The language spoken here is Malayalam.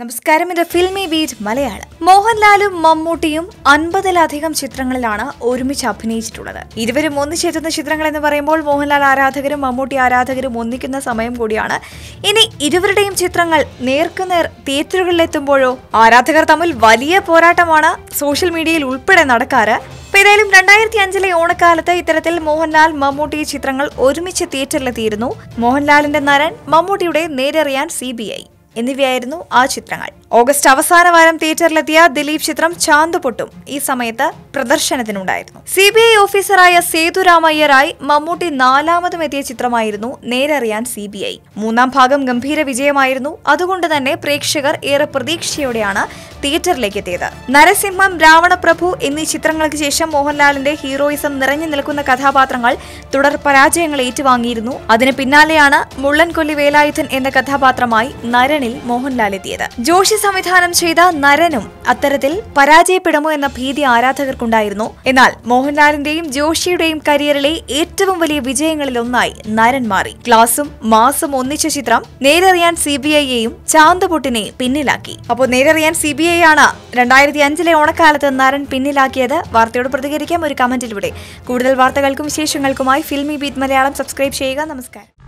നമസ്കാരം ഇത് ഫിൽമി ബീറ്റ് മലയാളം. മോഹൻലാലും മമ്മൂട്ടിയും അൻപതിലധികം ചിത്രങ്ങളിലാണ് ഒരുമിച്ച് അഭിനയിച്ചിട്ടുള്ളത്. ഇരുവരും ഒന്നിച്ചെത്തുന്ന ചിത്രങ്ങൾ എന്ന് പറയുമ്പോൾ മോഹൻലാൽ ആരാധകരും മമ്മൂട്ടി ആരാധകരും ഒന്നിക്കുന്ന സമയം കൂടിയാണ്. ഇനി ഇരുവരുടെയും ചിത്രങ്ങൾ നേർക്കുനേർ തിയേറ്ററുകളിലെത്തുമ്പോഴോ ആരാധകർ തമ്മിൽ വലിയ പോരാട്ടമാണ് സോഷ്യൽ മീഡിയയിൽ ഉൾപ്പെടെ നടക്കാറ്. അപ്പോൾ ഏതായാലും രണ്ടായിരത്തി അഞ്ചിലെ ഓണക്കാലത്ത് ഇത്തരത്തിൽ മോഹൻലാൽ മമ്മൂട്ടി ചിത്രങ്ങൾ ഒരുമിച്ച് തിയേറ്ററിലെത്തിയിരുന്നു. മോഹൻലാലിന്റെ നരൻ മമ്മൂട്ടിയുടെ നേരെറിയാൻ സി എന്നിവയായിരുന്നു ആ ചിത്രങ്ങൾ. ഓഗസ്റ്റ് അവസാന വാരം തിയേറ്ററിലെത്തിയ ദിലീപ് ചിത്രം ചാന്ത് പൊട്ടും ഈ സമയത്ത് പ്രദർശനത്തിനുണ്ടായിരുന്നു. സി ബി ഐ ഓഫീസറായ സേതുരാമയ്യരായി മമ്മൂട്ടി നാലാമതും എത്തിയ ചിത്രമായിരുന്നു നേരറിയാൻ സി ബി ഐ. മൂന്നാം ഭാഗം ഗംഭീര വിജയമായിരുന്നു. അതുകൊണ്ട് തന്നെ പ്രേക്ഷകർ ഏറെ പ്രതീക്ഷയോടെയാണ് തിയേറ്ററിലേക്ക് എത്തിയത് നരസിംഹം രാവണപ്രഭു എന്നീ ചിത്രങ്ങൾക്ക് ശേഷം മോഹൻലാലിന്റെ ഹീറോയിസം നിറഞ്ഞു നിൽക്കുന്ന കഥാപാത്രങ്ങൾ തുടർ പരാജയങ്ങൾ ഏറ്റുവാങ്ങിയിരുന്നു. അതിന് പിന്നാലെയാണ് മുള്ളൻകൊല്ലി വേലായുധൻ എന്ന കഥാപാത്രമായി നരനിൽ മോഹൻലാൽ എത്തിയത്. ജോഷി സംവിധാനം ചെയ്ത നരനും അത്തരത്തിൽ പരാജയപ്പെടുമോ എന്ന ഭീതി ആരാധകർക്കുണ്ടായിരുന്നു. എന്നാൽ മോഹൻലാലിന്റെയും ജോഷിയുടെയും കരിയറിലെ ഏറ്റവും വലിയ വിജയങ്ങളിലൊന്നായി നരൻ മാറി. ക്ലാസും മാസും ഒന്നിച്ച ചിത്രം നേരറിയാൻ സി ബി ഐയെയും ചാന്തപൊട്ടിനെ പിന്നിലാക്കി. അപ്പോൾ നേരറിയാൻ സി ബി ഐ ആണ് രണ്ടായിരത്തി അഞ്ചിലെ ഓണക്കാലത്ത് നരൻ പിന്നിലാക്കിയത്. വാർത്തയോട് പ്രതികരിക്കാം ഒരു കമന്റിലൂടെ. കൂടുതൽ വാർത്തകൾക്കും വിശേഷങ്ങൾക്കുമായി ഫിൽമി ബീറ്റ് മലയാളം സബ്സ്ക്രൈബ് ചെയ്യുക. നമസ്കാരം.